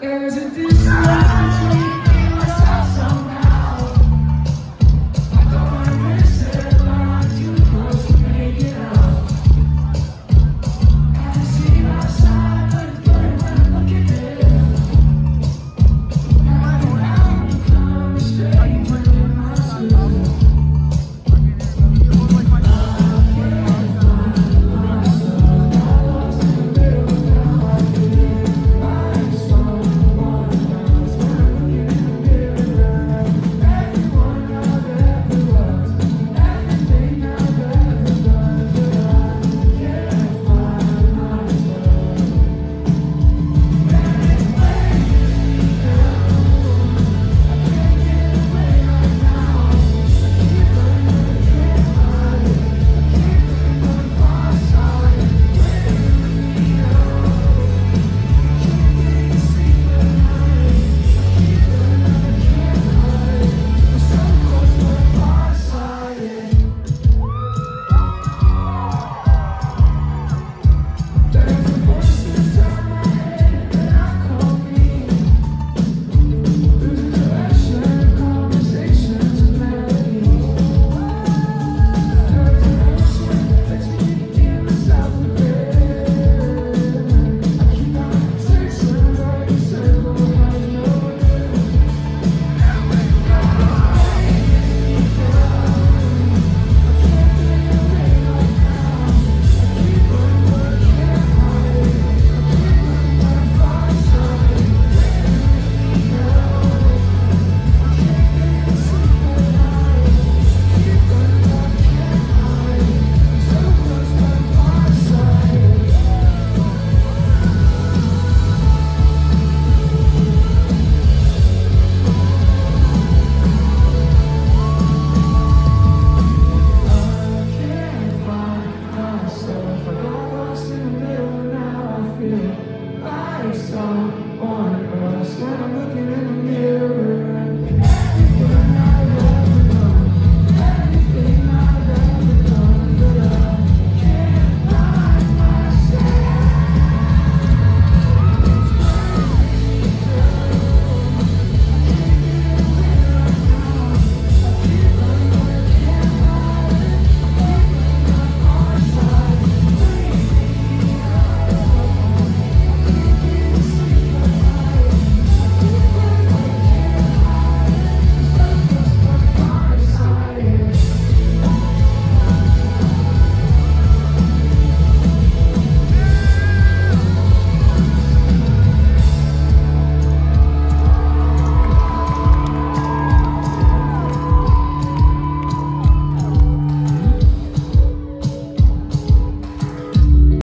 As it is